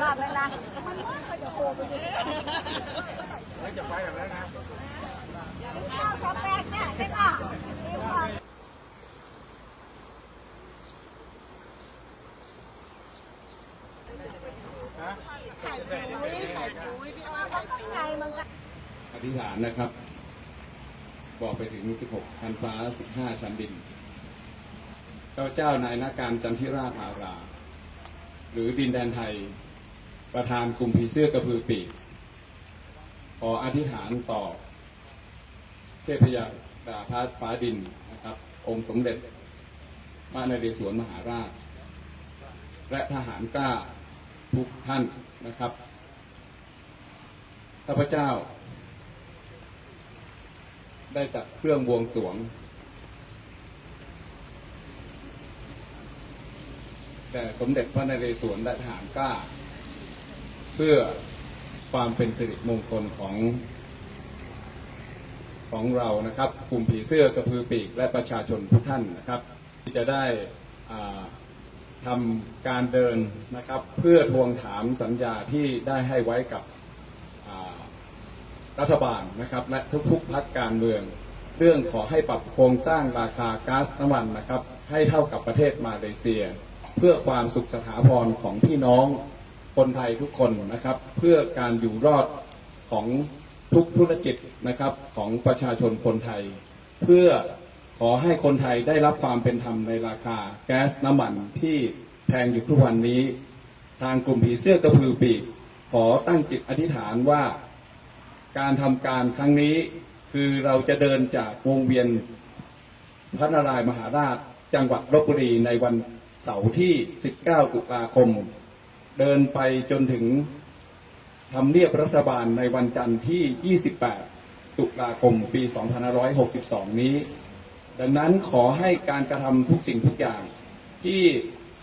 รอบแล้วนะมันก็จะโคไปอยู่แล้วจะไปแบบนั้นนะข้าวสแปกเนี่ยใช่ป่ะนี่ว่าฮะไข่ปุ๋ยไข่ปุ๋ยพี่ออสข้างในมันก็อธิษฐานนะครับ บอกไปถึง 16ชั้นฟ้า 15 ชั้นดินข้าเจ้านายนาการจันทิราชอารา หรือดินแดนไทย ประธานกลุ่มผีเสื้อกระพือปีกขออธิษฐานต่อ เทพยาดาพาฟ้าดินนะครับ องค์สมเด็จพระนเรศวรมหาราช และทหารกล้าทุกท่านนะครับข้าพเจ้า ได้จัดเครื่องบวงสรวงแต่สมเด็จพระนเรศวรและทหารกล้า เพื่อความเป็นสิริมงคลของของเรานะครับกลุ่มผีเสื้อกระพือปีกและประชาชนทุกท่านนะครับ ที่จะได้อ่าทำการเดินนะครับ เพื่อทวงถามสัญญาที่ได้ให้ไว้กับรัฐบาลนะครับและทุกๆพักการเมือง เรื่องขอให้ปรับโครงสร้างราคาก๊าซน้ำมันนะครับ ให้เท่ากับประเทศมาเลเซีย เพื่อความสุขสถาพรของพี่น้อง คนไทยทุกคนนะครับ เพื่อการอยู่รอดของทุกธุรกิจนะครับของประชาชนคนไทย เพื่อขอให้คนไทยได้รับความเป็นธรรมในราคา แก๊สน้ำมันที่แพงอยู่ทุกวันนี้ ทางกลุ่มผีเสื้อกระพือปีกขอตั้งจิตอธิษฐานว่า การทำการครั้งนี้คือเราจะเดินจากวงเวียนพระนารายมหาราช จังหวัดลบบุรีในวันเสาร์ที่ 19 ตุลาคม เดินไปจนถึงทำเนียบรัฐบาลในวันจันทร์ที่ 28 ตุลาคม ปี 2562 นี้ ดังนั้นขอให้การกระทำทุกสิ่งทุกอย่างที่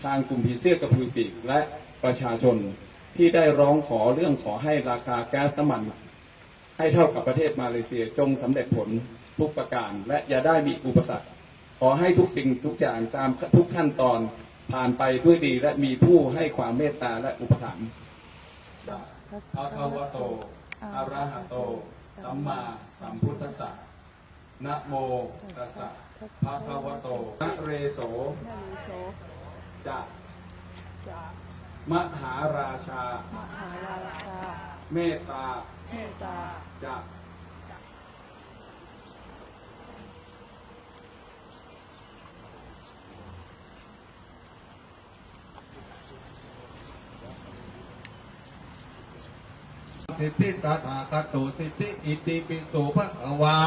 ทางกลุ่มผีเสื้อกระพือปีกและประชาชนที่ได้ร้องขอเรื่องขอให้ราคาแก๊สน้ำมัน ให้เท่ากับประเทศมาเลเซียจงสำเร็จผลทุกประการ และอย่าได้มีอุปสรรค ขอให้ทุกสิ่งทุกอย่างตามทุกขั้นตอน ผ่านไปด้วยดีและมีผู้ให้ความเมตตาและอุปถัมภ์พระคะวะโตอะระหะโต สัมมาสัมพุทธัสสะนะโมตัสสะภะคะวะโตนะเรโสนาฬิโสจะจะมหาราชามหาราชา เมตตาเมตตาจะ สิทิตถาคโตสิทิอิติปิโสภะวา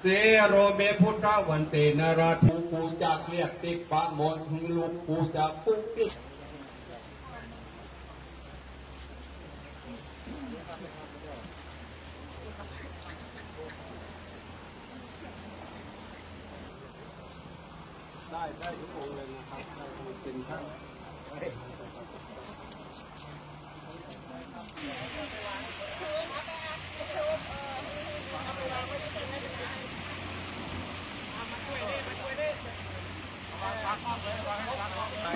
เสโรเมพุทธวันเตนราทูกูจักเรียกติปะมนถึงลูกกูจักปุ๊กติได้ได้ทุกองเลยนะครับเป็นท่าน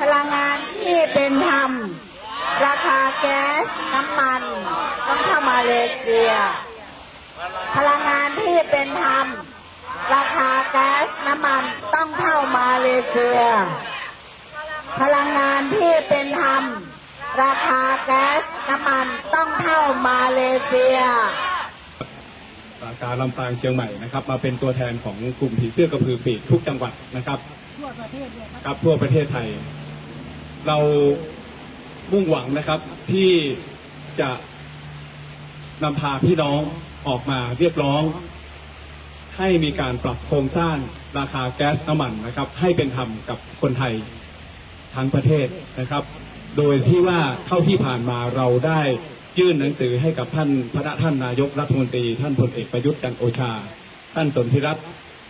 พลังงานที่เป็นธรรม ราคาแก๊สน้ำมัน ต้องเข้ามาเลเซีย พลังงานที่เป็นธรรม ราคาแก๊สน้ำมันต้องเข้ามาเลเซีย พลังงานที่เป็นธรรม ราคาแก๊สน้ำมันต้องเข้ามาเลเซีย สาขาลำปางเชียงใหม่นะครับ มาเป็นตัวแทนของกลุ่มผีเสื้อกระพือปีกทุกจังหวัดนะครับทั่วประเทศเลยครับครับทั่วประเทศไทย เรามุ่งหวังนะครับที่จะนำพาพี่น้องออกมาเรียกร้อง ให้มีการปรับโครงสร้างราคาแก๊สน้ำมันนะครับ ให้เป็นธรรมกับคนไทยทั้งประเทศนะครับ โดยที่ว่าเท่าที่ผ่านมาเราได้ยื่นหนังสือให้กับท่านพระท่านนายกรัฐมนตรีท่านพลเอกประยุทธ์จันโอชา ท่านสนธิรัตน์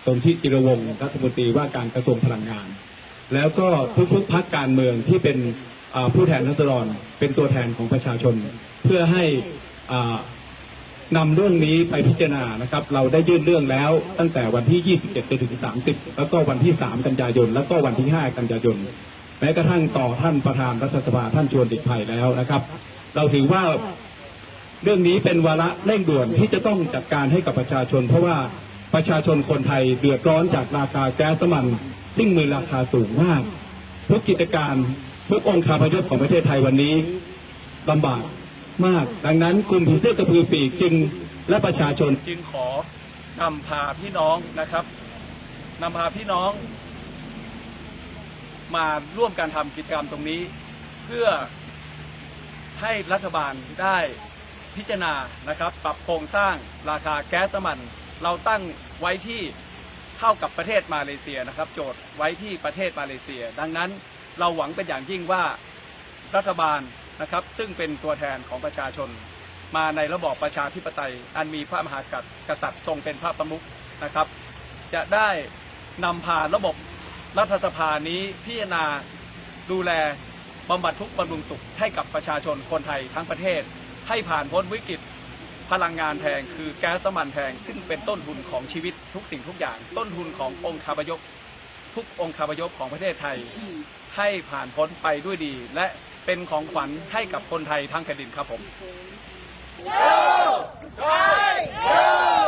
สนธิจิรวงศ์รัฐมนตรีว่าการกระทรวงพลังงาน แล้วก็ทุกๆพักการเมืองที่เป็นผู้แทนรัษฎรเป็นตัวแทนของประชาชน เพื่อให้นำเรื่องนี้ไปพิจารณานะครับ เราได้ยื่นเรื่องแล้วตั้งแต่วันที่ 27จนถึง 30 แล้วก็วันที่ 3 กันยายน แล้วก็วันที่ 5 กันยายน แม้กระทั่งต่อท่านประธานรัฐสภาท่านชวนติดภัยแล้วนะครับ เราถือว่าเรื่องนี้เป็นวาระเร่งด่วนที่จะต้องจัดการให้กับประชาชน เพราะว่าประชาชนคนไทยเดือดร้อนจากราคาแก๊สน้ำมัน ซึ่งมีราคาสูงมากทุกกิจการทุกองค์คาพยพของประเทศไทยวันนี้ลำบากมาก ดังนั้นกลุ่มผีเสื้อกระพือปีกจึงและประชาชนจึงขอนำพาพี่น้องนะครับนำพาพี่น้อง มาร่วมการทำกิจกรรมตรงนี้ เพื่อให้รัฐบาลได้พิจารณานะครับ ปรับโครงสร้างราคาแก๊สน้ำมัน เราตั้งไว้ที่เท่ากับประเทศมาเลเซียนะครับ โจทย์ไว้ที่ประเทศมาเลเซีย ดังนั้นเราหวังเป็นอย่างยิ่งว่ารัฐบาลนะครับซึ่งเป็นตัวแทนของประชาชน มาในระบอบประชาธิปไตย อันมีพระมหากษัตริย์ทรงเป็นพระประมุขนะครับ จะได้นำพาระบบ รัฐสภานี้พิจารณาดูแลบำบัดทุกข์บำรุงสุขให้กับประชาชนคนไทยทั้งประเทศ ให้ผ่านพ้นวิกฤตพลังงานแพงคือแก๊สน้ำมันแพง ซึ่งเป็นต้นทุนของชีวิตทุกสิ่งทุกอย่าง ต้นทุนขององค์คาพยพทุกองค์คาพยพของประเทศไทย ให้ผ่านพ้นไปด้วยดี และเป็นของขวัญให้กับคนไทยทั้งแผ่นดินครับผม Go!